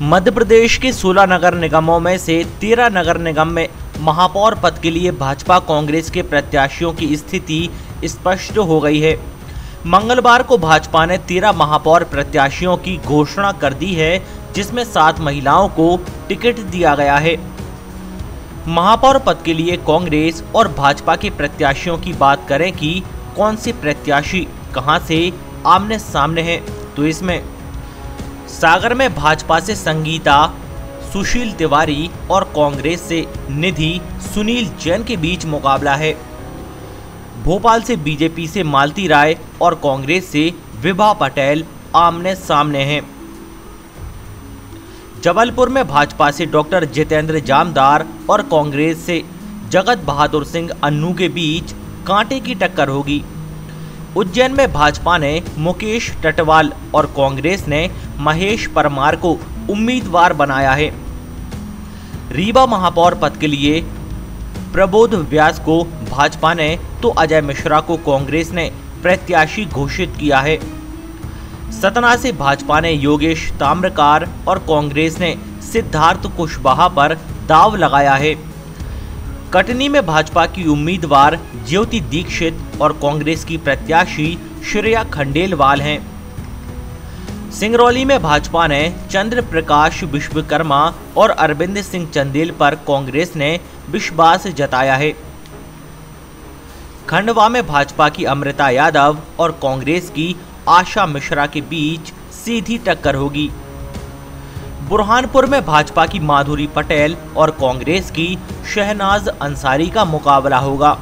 मध्य प्रदेश के 16 नगर निगमों में से 13 नगर निगम में महापौर पद के लिए भाजपा कांग्रेस के प्रत्याशियों की स्थिति स्पष्ट हो गई है। मंगलवार को भाजपा ने 13 महापौर प्रत्याशियों की घोषणा कर दी है, जिसमें सात महिलाओं को टिकट दिया गया है। महापौर पद के लिए कांग्रेस और भाजपा के प्रत्याशियों की बात करें कि कौन से प्रत्याशी कहाँ से आमने सामने हैं तो इसमें सागर में भाजपा से संगीता, सुशील तिवारी और कांग्रेस से निधि, सुनील जैन के बीच मुकाबला है। भोपाल से बीजेपी से मालती राय और कांग्रेस से विभा पटेल आमने सामने हैं। जबलपुर में भाजपा से डॉक्टर जितेंद्र जामदार और कांग्रेस से जगत बहादुर सिंह अन्नू के बीच कांटे की टक्कर होगी। उज्जैन में भाजपा ने मुकेश, टटवाल और कांग्रेस ने महेश परमार को उम्मीदवार बनाया है। रीवा महापौर पद के लिए प्रबोध व्यास को भाजपा ने तो अजय मिश्रा को कांग्रेस ने प्रत्याशी घोषित किया है। सतना से भाजपा ने योगेश ताम्रकार और कांग्रेस ने सिद्धार्थ कुशवाहा पर दाव लगाया है। कटनी में भाजपा की उम्मीदवार ज्योति दीक्षित और कांग्रेस की प्रत्याशी श्रेया खंडेलवाल हैं। सिंगरौली में भाजपा ने चंद्र प्रकाश विश्वकर्मा और अरविंद सिंह चंदेल पर कांग्रेस ने विश्वास जताया है। खंडवा में भाजपा की अमृता यादव और कांग्रेस की आशा मिश्रा के बीच सीधी टक्कर होगी। बुरहानपुर में भाजपा की माधुरी पटेल और कांग्रेस की शहनाज अंसारी का मुकाबला होगा।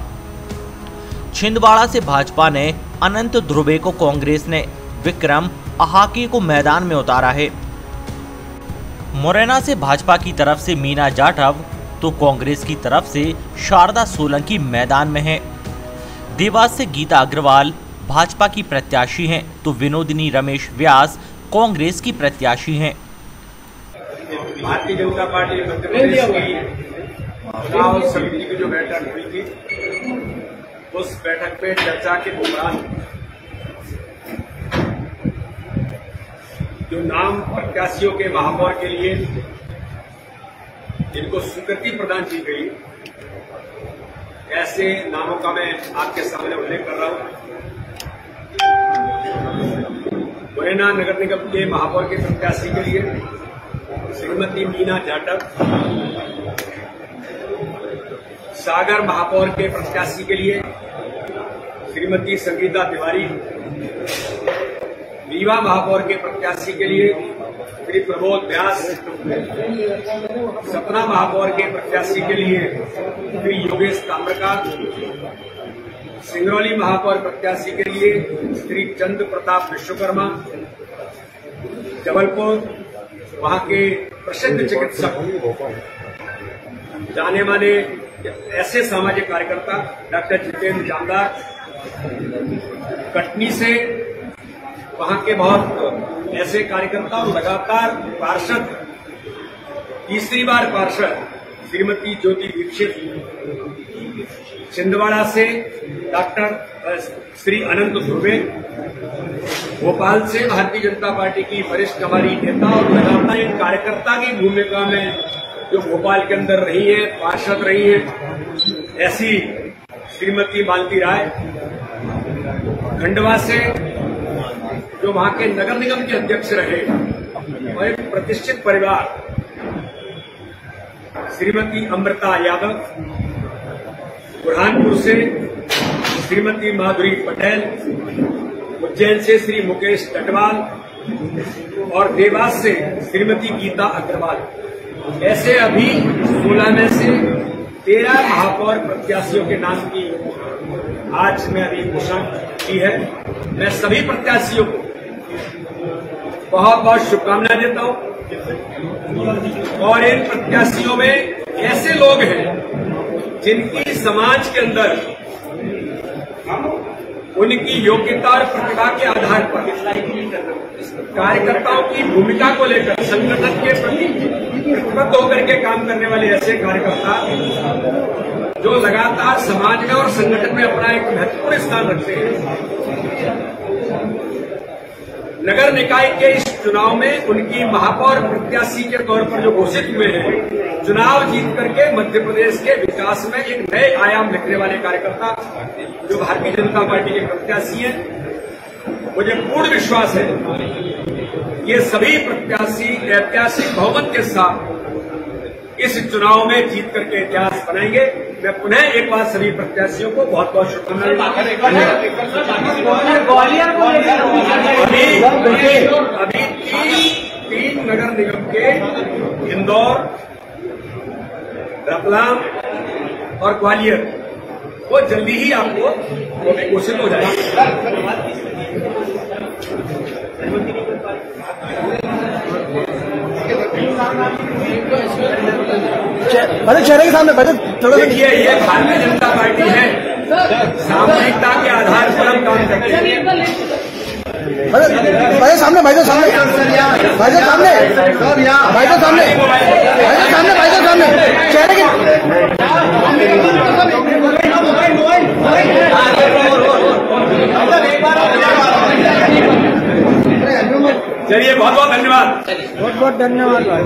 छिंदवाड़ा से भाजपा ने अनंत ध्रुवे को कांग्रेस ने, विक्रम अहाकी को मैदान में उतारा है। मुरैना से भाजपा की तरफ़ से मीना जाटव तो कांग्रेस की तरफ़ से शारदा सोलंकी मैदान में है। देवास से गीता अग्रवाल भाजपा की प्रत्याशी हैं तो विनोदिनी रमेश व्यास कांग्रेस की प्रत्याशी हैं। भारतीय जनता पार्टी मध्य प्रदेश की चुनाव समिति की जो बैठक हुई थी उस बैठक में चर्चा के दौरान जो नाम प्रत्याशियों के महापौर के लिए जिनको स्वीकृति प्रदान की गई ऐसे नामों का मैं आपके सामने उल्लेख कर रहा हूँ। मुरैना नगर निगम के महापौर के प्रत्याशी के लिए श्रीमती मीना जाटव, सागर महापौर के प्रत्याशी के लिए श्रीमती संगीता तिवारी, रीवा महापौर के प्रत्याशी के लिए श्री प्रबोध व्यास सपना महापौर के प्रत्याशी के लिए श्री योगेश ताम्रकार सिंगरौली महापौर प्रत्याशी के लिए श्री चंद प्रताप विश्वकर्मा, जबलपुर वहाँ के प्रसिद्ध चिकित्सक जाने माने ऐसे सामाजिक कार्यकर्ता डॉक्टर जितेंद्र जामदार कटनी से वहाँ के बहुत ऐसे कार्यकर्ता और लगातार पार्षद तीसरी बार पार्षद श्रीमती ज्योति दीक्षित छिंदवाड़ा से डॉक्टर श्री अनंत ध्रुवे भोपाल से भारतीय जनता पार्टी की वरिष्ठ हमारी नेता और लगातार एक कार्यकर्ता की भूमिका में जो भोपाल के अंदर रही है, पार्षद रही है, ऐसी श्रीमती मालती राय, खंडवा से जो वहाँ के नगर निगम के अध्यक्ष रहे और एक प्रतिष्ठित परिवार, श्रीमती अमृता यादव, बुरहानपुर से श्रीमती माधुरी पटेल उज्जैन से श्री मुकेश टटवाल और देवास से श्रीमती गीता अग्रवाल। ऐसे अभी सोलह में से तेरह महापौर प्रत्याशियों के नाम की आज मैं अभी घोषणा की है। मैं सभी प्रत्याशियों को बहुत बहुत शुभकामनाएँ देता हूँ। और इन प्रत्याशियों में ऐसे लोग हैं जिनकी समाज के अंदर उनकी योग्यता और प्रतिभा के आधार पर कार्यकर्ताओं की भूमिका को लेकर संगठन के प्रति प्रतिबद्ध होकर के काम करने वाले ऐसे कार्यकर्ता जो लगातार समाज में और संगठन में अपना एक महत्वपूर्ण स्थान रखते हैं। नगर निकाय के इस चुनाव में उनकी महापौर प्रत्याशी के तौर पर जो घोषित हुए हैं चुनाव जीत करके मध्य प्रदेश के विकास में एक नए आयाम लिखने वाले कार्यकर्ता जो भारतीय जनता पार्टी के प्रत्याशी हैं मुझे पूर्ण विश्वास है ये सभी प्रत्याशी ऐतिहासिक बहुमत के साथ इस चुनाव में जीत करके इतिहास बनाएँगे। मैं पुनः एक बार सभी प्रत्याशियों को बहुत बहुत शुभकामनाएँ अभी अभी तीन नगर निगम के इंदौर रतलाम और ग्वालियर। वो जल्दी ही आपको घोषित हो जाएगा। अरे चेहरे के सामने बैठे थोड़ा देखिए ये भारतीय जनता पार्टी है। सामूहिकता के आधार पर हम काम करते हैं। भाई सामने भाई सामने। भाई साहब सामने। भाई सामने। भाई सामने भाई सामने। चेहरे के चलिए बहुत बहुत धन्यवाद। बहुत बहुत धन्यवाद भाई।